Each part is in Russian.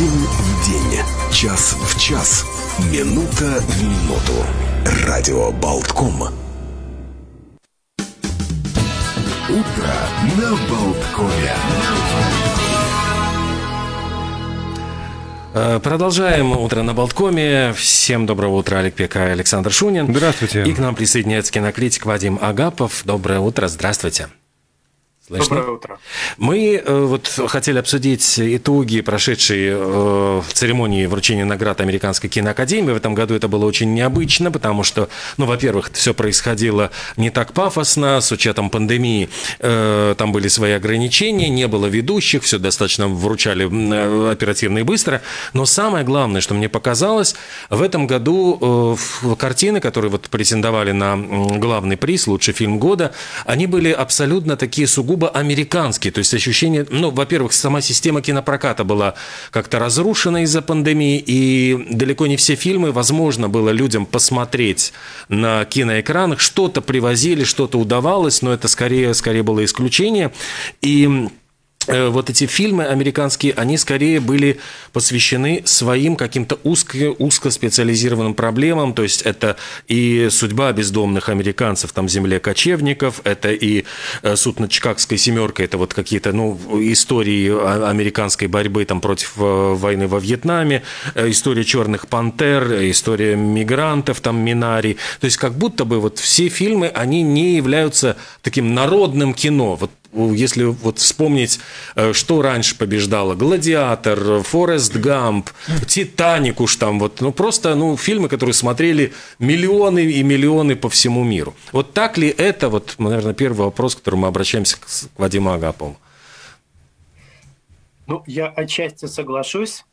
День в день, час в час, минута в минуту. Радио Болтком. Утро на Болткове. Э, Продолжаем утро на Болткоме. Всем доброго утра, Олег Пека и Александр Шунин. Здравствуйте. И к нам присоединяется кинокритик Вадим Агапов. Доброе утро, здравствуйте. Слышно? Доброе утро. Мы э, вот хотели обсудить итоги прошедшей э, церемонии вручения наград Американской киноакадемии. В этом году это было очень необычно, потому что, ну, во-первых, все происходило не так пафосно, с учетом пандемии. Э, там были свои ограничения, не было ведущих, все достаточно вручали оперативно и быстро. Но самое главное, что мне показалось, в этом году картины, которые вот претендовали на главный приз, лучший фильм года, они были абсолютно такие сугубо американские. То есть ощущение, ну, во-первых, сама система кинопроката была как-то разрушена из-за пандемии, и далеко не все фильмы возможно было людям посмотреть на киноэкранах. Что-то привозили, что-то удавалось, но это скорее, скорее было исключение. И вот эти фильмы американские, они скорее были посвящены своим каким-то узко, узкоспециализированным проблемам, то есть это и судьба бездомных американцев, там, земле кочевников, это и э, суд над Чикагской семеркой, это вот какие-то, ну, истории американской борьбы там против э, войны во Вьетнаме, э, история черных пантер, э, история мигрантов, там, Минари, то есть как будто бы вот все фильмы, они не являются таким народным кино, вот если вот вспомнить, э, что раньше побеждало, «Гладиатор», «Форест Гамп», «Титаник» уж там, вот, ну просто ну, фильмы, которые смотрели миллионы и миллионы по всему миру. Вот так ли это, вот, наверное, первый вопрос, к которому мы обращаемся к к Вадиму Агапову. Ну, я отчасти соглашусь,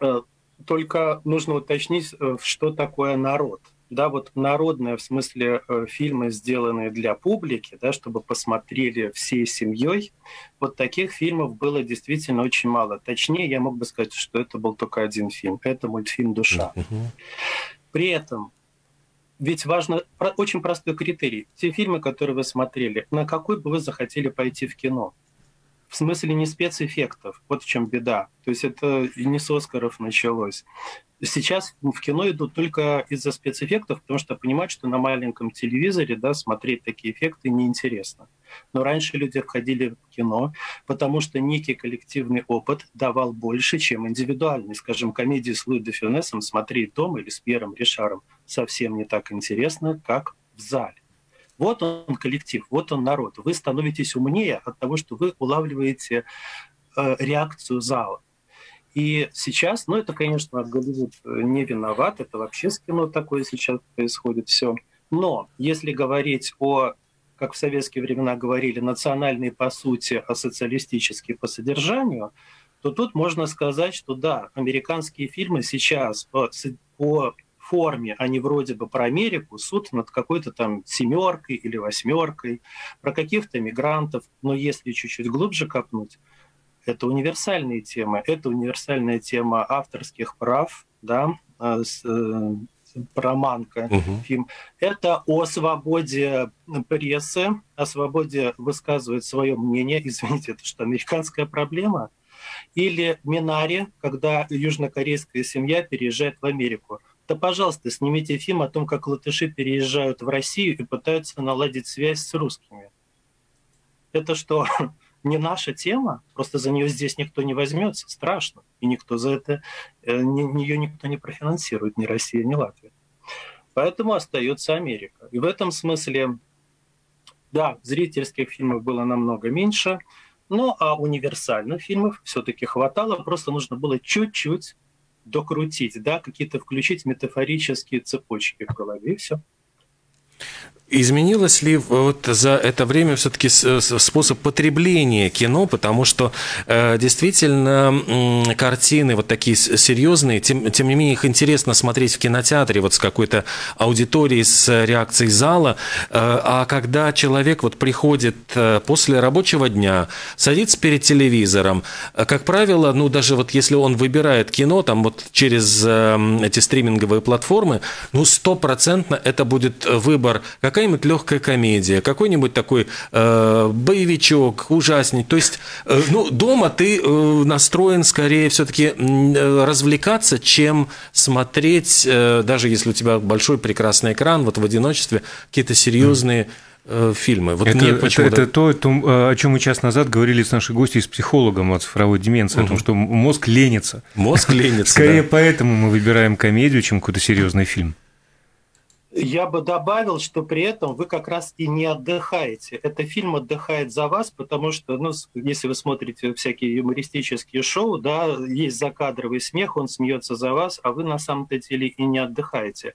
э, только нужно уточнить, э, что такое народ. Да, вот народное, в смысле э, фильмы, сделанные для публики, да, чтобы посмотрели всей семьей, вот таких фильмов было действительно очень мало. Точнее, я мог бы сказать, что это был только один фильм. Это мультфильм «Душа». При этом ведь важно, очень простой критерий. Те фильмы, которые вы смотрели, на какой бы вы захотели пойти в кино? В смысле не спецэффектов. Вот в чем беда. То есть это не с Оскаров началось. Сейчас в кино идут только из-за спецэффектов, потому что понимают, что на маленьком телевизоре да, смотреть такие эффекты неинтересно. Но раньше люди входили в кино, потому что некий коллективный опыт давал больше, чем индивидуальный. Скажем, комедии с Луи де Фюнесом смотреть дома или с Пьером Ришаром совсем не так интересно, как в зале. Вот он коллектив, вот он народ. Вы становитесь умнее от того, что вы улавливаете э, реакцию зала. И сейчас, ну это, конечно, Голливуд э, не виноват, это вообще с кино такое сейчас происходит все. Но если говорить о, как в советские времена говорили, национальные по сути, а социалистические по содержанию, то тут можно сказать, что да, американские фильмы сейчас по, с- по форме, они вроде бы про Америку, суд над какой-то там семеркой или восьмеркой, про каких-то мигрантов, но если чуть-чуть глубже копнуть, это универсальные темы. Это универсальная тема авторских прав, да, э, с, э, про Манка Мгм. фильм. Это о свободе прессы, о свободе высказывать свое мнение. Извините, это что, американская проблема? Или Минари, когда южнокорейская семья переезжает в Америку. Да, пожалуйста, снимите фильм о том, как латыши переезжают в Россию и пытаются наладить связь с русскими. Это что, не наша тема? Просто за нее здесь никто не возьмется. Страшно. И никто за это, э, ее никто не профинансирует, ни Россия, ни Латвия. Поэтому остается Америка. И в этом смысле, да, зрительских фильмов было намного меньше, но а универсальных фильмов все-таки хватало, просто нужно было чуть-чуть докрутить, да, какие-то включить метафорические цепочки в голове, и все. Изменилось ли вот за это время все-таки способ потребления кино, потому что э, действительно картины вот такие серьезные, тем, тем не менее их интересно смотреть в кинотеатре вот с какой-то аудиторией, с реакцией зала, э, а когда человек вот приходит э, после рабочего дня, садится перед телевизором, как правило, ну даже вот если он выбирает кино там вот через эти стриминговые платформы, ну стопроцентно это будет выбор. Как какая-нибудь легкая комедия, какой-нибудь такой э, боевичок, ужасник. То есть, э, ну, дома ты э, настроен скорее все-таки э, развлекаться, чем смотреть, э, даже если у тебя большой прекрасный экран, вот в одиночестве, какие-то серьезные mm Э, фильмы. Вот это, это, это то, то, э, о чем мы час назад говорили с нашей гостью, с психологом о цифровой деменции, угу. о том, что мозг ленится. Мозг ленится, Скорее да. поэтому мы выбираем комедию, чем какой-то серьезный фильм. Я бы добавил, что при этом вы как раз и не отдыхаете. Это фильм отдыхает за вас, потому что, ну, если вы смотрите всякие юмористические шоу, да, есть закадровый смех, он смеется за вас, а вы на самом-то деле и не отдыхаете.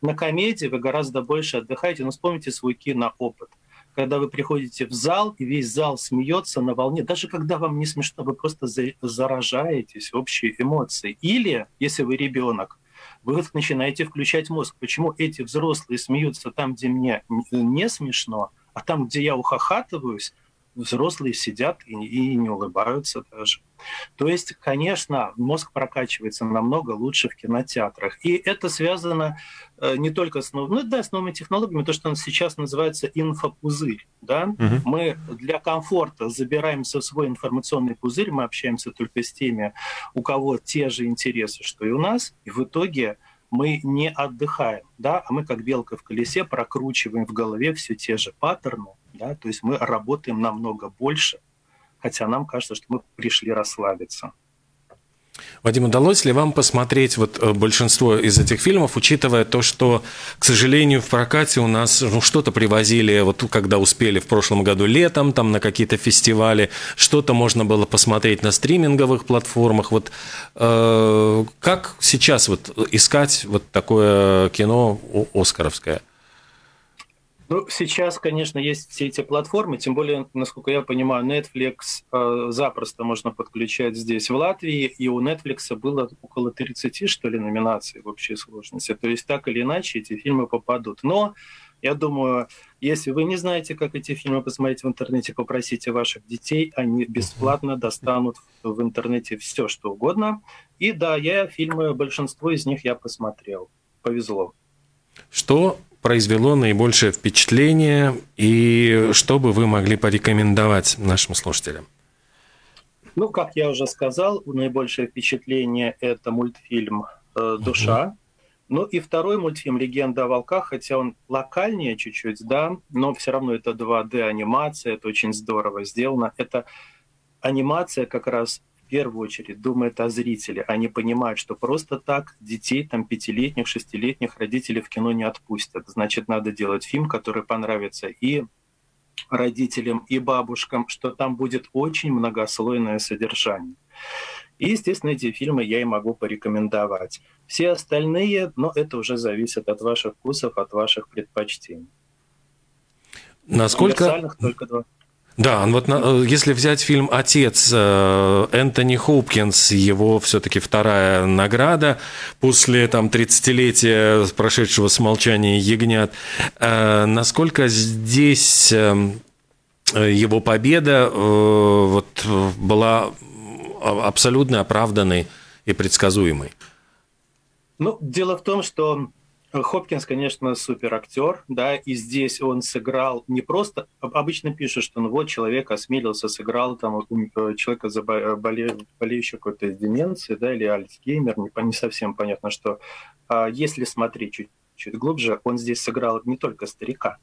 На комедии вы гораздо больше отдыхаете, но ну, вспомните свой киноопыт когда вы приходите в зал, и весь зал смеется на волне, даже когда вам не смешно, вы просто заражаетесь общей эмоцией. Или, если вы ребенок, вы начинаете включать мозг. Почему эти взрослые смеются там, где мне не смешно, а там, где я ухахатываюсь, взрослые сидят и, и не улыбаются даже. То есть, конечно, мозг прокачивается намного лучше в кинотеатрах. И это связано э, не только с, ну, да, с новыми технологиями, то, что сейчас называется инфопузырь. Да? Угу. Мы для комфорта забираемся в свой информационный пузырь, мы общаемся только с теми, у кого те же интересы, что и у нас, и в итоге мы не отдыхаем, да, а мы как белка в колесе прокручиваем в голове все те же паттерны, да, то есть мы работаем намного больше, хотя нам кажется, что мы пришли расслабиться. Вадим, удалось ли вам посмотреть вот э, большинство из этих фильмов, учитывая то, что, к сожалению, в прокате у нас ну, что-то привозили, вот когда успели в прошлом году летом, там на какие-то фестивали, что-то можно было посмотреть на стриминговых платформах. Вот э, как сейчас вот искать вот такое кино оскаровское? Ну, сейчас, конечно, есть все эти платформы, тем более, насколько я понимаю, Netflix э, запросто можно подключать здесь, в Латвии, и у Netflix было около 30, что ли, номинаций в общей сложности. То есть так или иначе эти фильмы попадут. Но я думаю, если вы не знаете, как эти фильмы посмотреть в интернете, попросите ваших детей, они бесплатно достанут в интернете все, что угодно. И да, я фильмы, большинство из них я посмотрел. Повезло. Что произвело наибольшее впечатление и что бы вы могли порекомендовать нашим слушателям? Ну, как я уже сказал, наибольшее впечатление – это мультфильм э, «Душа». Ну и второй мультфильм «Легенда о волках», хотя он локальнее чуть-чуть, да, но все равно это 2D-анимация, это очень здорово сделано. Это анимация как раз первую очередь думает о зрителе. Они понимают, что просто так детей, там, пятилетних, шестилетних родителей в кино не отпустят. Значит, надо делать фильм, который понравится и родителям, и бабушкам, что там будет очень многослойное содержание. И, естественно, эти фильмы я и могу порекомендовать. Все остальные, но это уже зависит от ваших вкусов, от ваших предпочтений. Насколько... Только два. Да, вот э, если взять фильм «Отец» э, Энтони Хопкинс, его все-таки вторая награда после там 30-летия прошедшего с молчания ягнят, э, насколько здесь его победа вот, была абсолютно оправданной и предсказуемой? Ну, дело в том, что Хопкинс, конечно, супер актер, да, и здесь он сыграл не просто, обычно пишут, что ну вот человек осмелился, сыграл там э, человека, боле, болеющего какой-то деменцией, да, или альцгеймер, не, не совсем понятно, что а если смотреть чуть, чуть глубже, он здесь сыграл не только старика.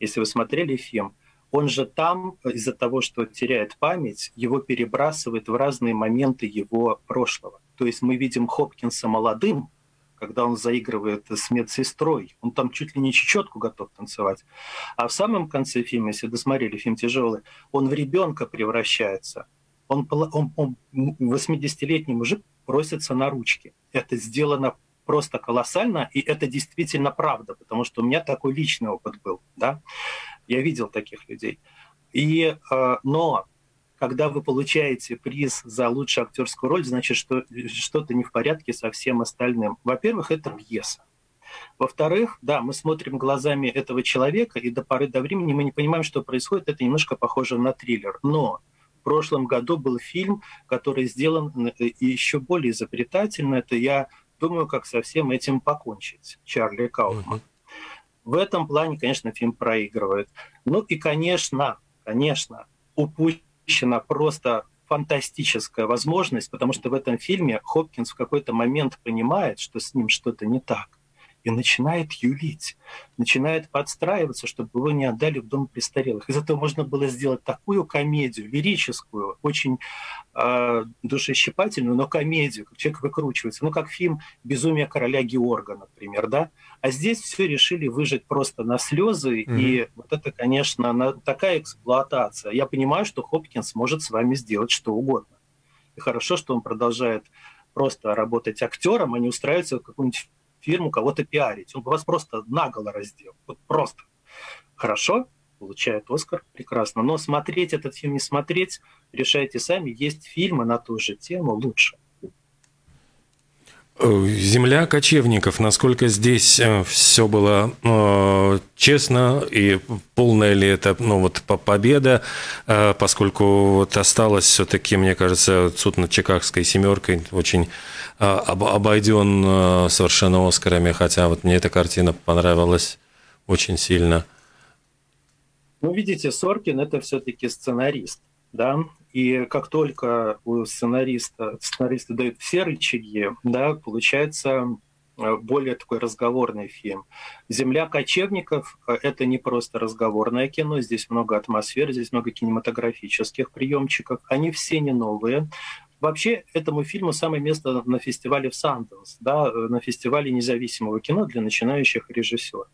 Если вы смотрели фильм, он же там из-за того, что теряет память, его перебрасывает в разные моменты его прошлого. То есть мы видим Хопкинса молодым, когда он заигрывает с медсестрой. Он там чуть ли не чечетку готов танцевать. А в самом конце фильма, если досмотрели фильм «Тяжелый», он в ребенка превращается. Он, он, он 80-летний мужик просится на ручки. Это сделано просто колоссально, и это действительно правда, потому что у меня такой личный опыт был. Да? Я видел таких людей. И, э, но когда вы получаете приз за лучшую актерскую роль, значит, что что-то не в порядке со всем остальным. Во-первых, это пьеса. Во-вторых, да, мы смотрим глазами этого человека, и до поры до времени мы не понимаем, что происходит. Это немножко похоже на триллер. Но в прошлом году был фильм, который сделан э, еще более изобретательно. Это я думаю, как со всем этим покончить. Чарли Кауфман. В этом плане, конечно, фильм проигрывает. Ну и, конечно, конечно, упущена просто фантастическая возможность, потому что в этом фильме Хопкинс в какой-то момент понимает, что с ним что-то не так и начинает юлить, начинает подстраиваться, чтобы его не отдали в дом престарелых. Из этого можно было сделать такую комедию, лирическую, очень э, душещипательную, но комедию, как человек выкручивается. Ну, как фильм «Безумие короля Георга», например, да? А здесь все решили выжить просто на слезы, mm-hmm. и вот это, конечно, на, такая эксплуатация. Я понимаю, что Хопкинс может с вами сделать что угодно. И хорошо, что он продолжает просто работать актером, а не устраиваться в какую-нибудь фирму кого-то пиарить. Он вас просто наголо раздел. Вот просто. Хорошо, получает Оскар, прекрасно. Но смотреть этот фильм, не смотреть, решайте сами. Есть фильмы на ту же тему лучше. Земля кочевников, насколько здесь э, все было э, честно и полная ли это ну, вот, победа, э, поскольку вот осталось все-таки, мне кажется, суд над Чикагской семеркой очень э, обойден э, совершенно Оскарами, хотя вот мне эта картина понравилась очень сильно. Ну, видите, Соркин это все-таки сценарист да, и как только у сценариста, сценаристы дают все рычаги, да, получается э, более такой разговорный фильм. «Земля кочевников» — это не просто разговорное кино, здесь много атмосфер, здесь много кинематографических приемчиков. Они все не новые, Вообще, этому фильму самое место на фестивале в Санденс, да, на фестивале независимого кино для начинающих режиссеров.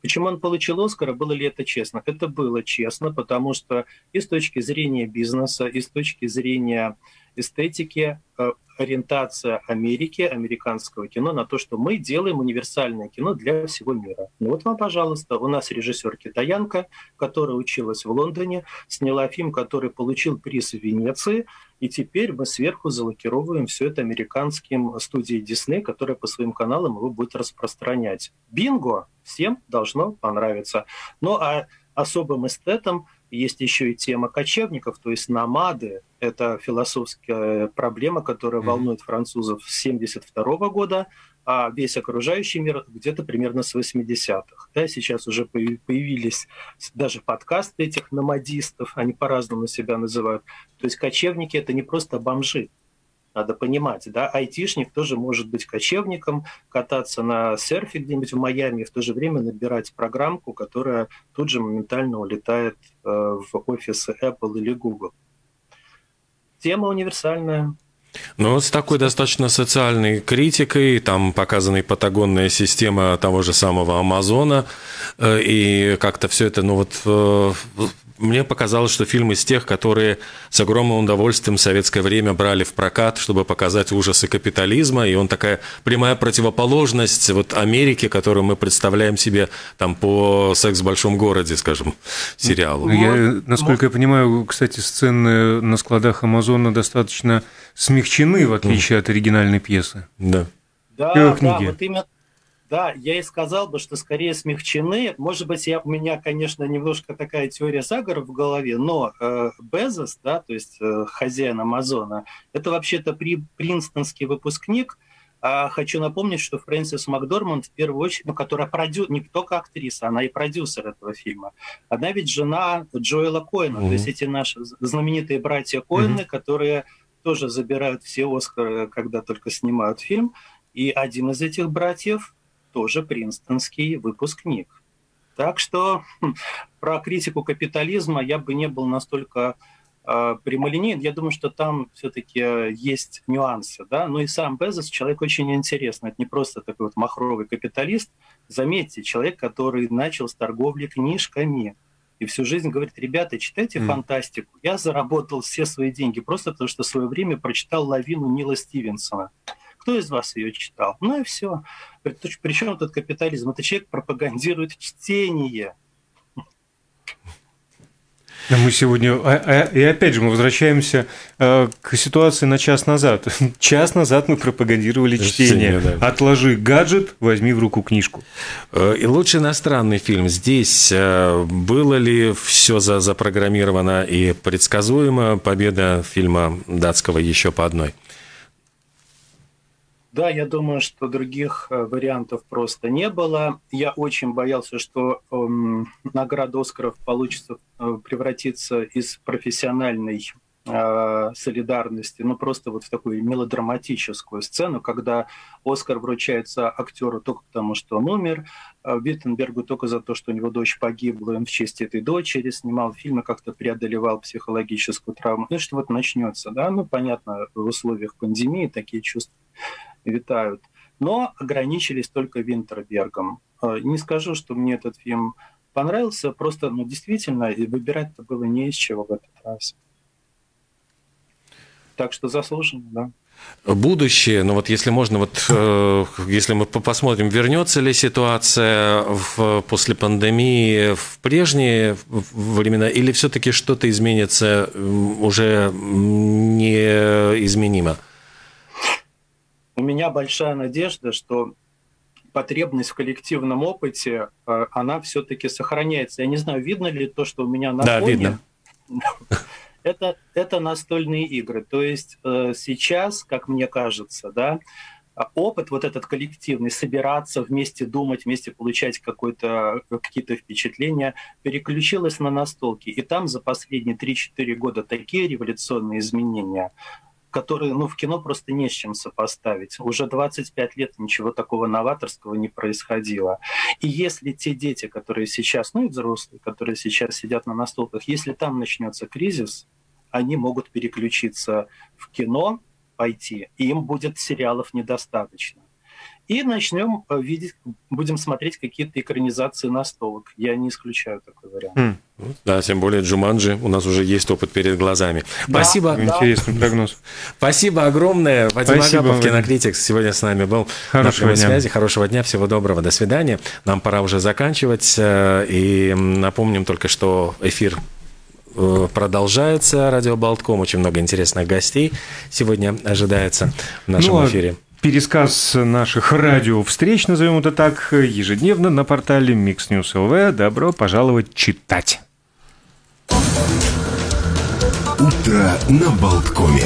Почему он получил Оскара? Было ли это честно? Это было честно, потому что и с точки зрения бизнеса, и с точки зрения эстетики э, ориентация Америки, американского кино на то, что мы делаем универсальное кино для всего мира. Ну вот вам, пожалуйста, у нас режиссер китаянка, которая училась в Лондоне, сняла фильм, который получил приз в Венеции, и теперь мы сверху залокировываем все это американским студией Disney, которая по своим каналам его будет распространять. Бинго! Всем должно понравиться. Ну а особым эстетом есть еще и тема кочевников, то есть намады. Это философская проблема, которая волнует французов с 1972 года, а весь окружающий мир где-то примерно с 80-х. Да, сейчас уже появились даже подкасты этих намадистов, они по-разному себя называют. То есть кочевники – это не просто бомжи, надо понимать, да, айтишник тоже может быть кочевником, кататься на серфе где-нибудь в Майами и в то же время набирать программку, которая тут же моментально улетает э, в офисы Apple или Google. Тема универсальная. Ну, с такой достаточно социальной критикой, там показана и патагонная система того же самого Амазона, э, и как-то все это, ну вот э, мне показалось, что фильм из тех, которые с огромным удовольствием в советское время брали в прокат, чтобы показать ужасы капитализма, и он такая прямая противоположность вот Америке, которую мы представляем себе там по «Секс в большом городе», скажем, сериалу. Я, насколько я понимаю, кстати, сцены на складах Амазона достаточно смягчены, в отличие от оригинальной пьесы. Да. Да, да, вот именно да, я и сказал бы, что скорее смягчены. Может быть, я, у меня, конечно, немножко такая теория заговора в голове, но э, Безос, да, то есть э, хозяин Амазона, это вообще-то при, принстонский выпускник. А хочу напомнить, что Фрэнсис Макдорманд, в первую очередь, ну, которая продю... не только актриса, она и продюсер этого фильма. Она ведь жена Джоэла Коэна, mm-hmm. то есть эти наши знаменитые братья Коэны, mm-hmm. которые тоже забирают все Оскары, когда только снимают фильм. И один из этих братьев тоже принстонский выпускник. Так что хм, про критику капитализма я бы не был настолько э, прямолинеен. Я думаю, что там все-таки есть нюансы. Да? Ну и сам Безос человек очень интересный. Это не просто такой вот махровый капиталист. Заметьте, человек, который начал с торговли книжками. И всю жизнь говорит, ребята, читайте mm. фантастику. Я заработал все свои деньги просто потому, что в свое время прочитал «Лавину» Нила Стивенсона. Кто из вас ее читал? Ну и все. Причем тут капитализм? Это человек пропагандирует чтение. Мы сегодня, а, а, и опять же, мы возвращаемся э, к ситуации на час назад. Час назад мы пропагандировали чтение. чтение да. Отложи гаджет, возьми в руку книжку. Э, и лучший иностранный фильм. Здесь э, было ли все запрограммировано и предсказуемо победа фильма датского еще по одной? Да, я думаю, что других э, вариантов просто не было. Я очень боялся, что эм, награда Оскаров получится э, превратиться из профессиональной э, солидарности, ну просто вот в такую мелодраматическую сцену, когда Оскар вручается актеру только потому, что он умер, а Виттенбергу только за то, что у него дочь погибла, он в честь этой дочери снимал фильмы, как-то преодолевал психологическую травму. Ну что вот начнется, да, ну понятно, в условиях пандемии такие чувства витают. Но ограничились только Винтербергом. А, не скажу, что мне этот фильм понравился, просто, ну, действительно, выбирать-то было не из чего в этот раз. Так что заслуженно, да. Будущее, ну вот если можно, вот э, если мы посмотрим, вернется ли ситуация в, после пандемии в прежние времена, или все-таки что-то изменится уже неизменимо? У меня большая надежда, что потребность в коллективном опыте, э, она все-таки сохраняется. Я не знаю, видно ли то, что у меня на да, фоне. видно. Это, это настольные игры. То есть э, сейчас, как мне кажется, да, опыт вот этот коллективный, собираться вместе, думать, вместе получать какое-то, какие-то впечатления, переключилось на настолки. И там за последние 3-4 года такие революционные изменения – которые ну, в кино просто не с чем сопоставить. Уже 25 лет ничего такого новаторского не происходило. И если те дети, которые сейчас, ну и взрослые, которые сейчас сидят на настолках, если там начнется кризис, они могут переключиться в кино, пойти, и им будет сериалов недостаточно. И начнем э, видеть, будем смотреть какие-то экранизации настолок. Я не исключаю такой вариант. Mm. Да, тем более Джуманджи, у нас уже есть опыт перед глазами. Да, Спасибо. Да. Интересный прогноз. Спасибо огромное. Вадим Спасибо, Агапов, кинокритик, сегодня с нами был Хорошего на дня. связи. Хорошего дня, всего доброго, до свидания. Нам пора уже заканчивать. Э, и напомним только, что эфир э, продолжается. Радио Болтком. Очень много интересных гостей сегодня ожидается в нашем ну, а эфире. Пересказ наших радиовстреч, назовем это так, ежедневно на портале Mix News LV. Добро пожаловать читать. Утро на Болткоме.